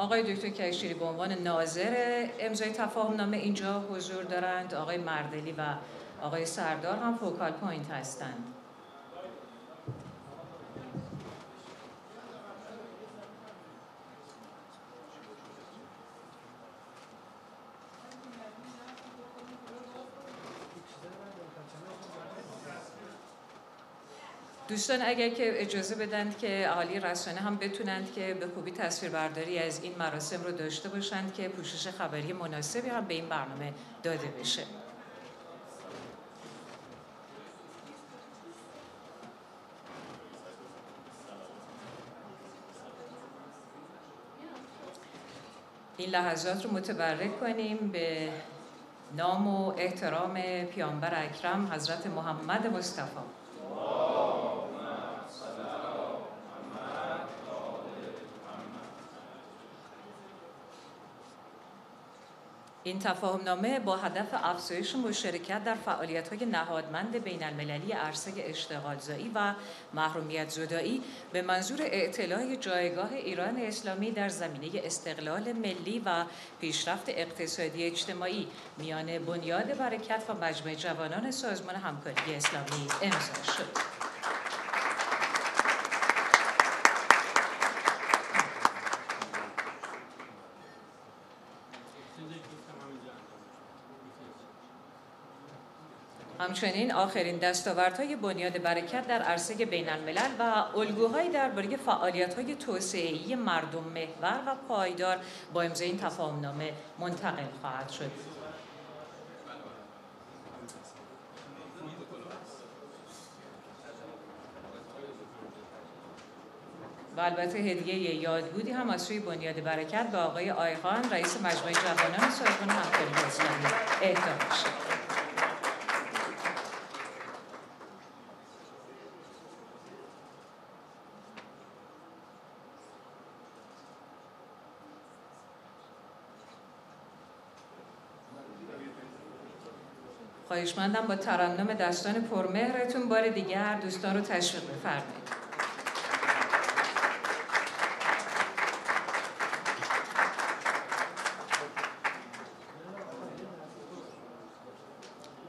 آقای دکتر کشیری به عنوان ناظر امضای تفاهم نامه اینجا حضور دارند. آقای مردلی و آقای سردار هم focal point هستند. دوستان اگر که اجازه بدند که اهالی رسانه هم بتونند که به خوبی تصویربرداری از این مراسم رو داشته باشند که پوشش خبری مناسبی هم به این برنامه داده بشه. این لحظات رو متبرک کنیم به نام و احترام پیامبر اکرم حضرت محمد مصطفی. این تفاهم نامه با هدف افزایش مشارکت در های نهادمند بین المللی عرصه اشتغالزایی و محرومیت زدایی به منظور اعتلاع جایگاه ایران اسلامی در زمینه استقلال ملی و پیشرفت اقتصادی اجتماعی میان بنیاد برکت و مجمع جوانان سازمان همکاری اسلامی امضا شد. همچنین آخرین دستاوردهای بنیاد برکت در عرصه بین الملل و الگوهایی درباره فعالیت‌های توسعه‌ای مردم محور و پایدار با امضای این تفاهمنامه منتقل خواهد شد. و البته هدیه یادبودی هم از سوی بنیاد برکت به آقای آیخان رئیس مجموعه جوانان سازمان همکاری اسلامی اهدا شد. خواهشمندم با ترنم دستان پرمهرتون بار دیگر دوستان رو تشویق بفرمایید.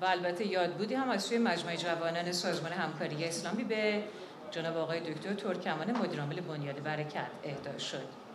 و البته یاد بودی هم از سوی مجمع جوانان سازمان همکاری اسلامی به جناب آقای دکتر ترکمان مدیرعامل بنیاد برکت اهدا شد.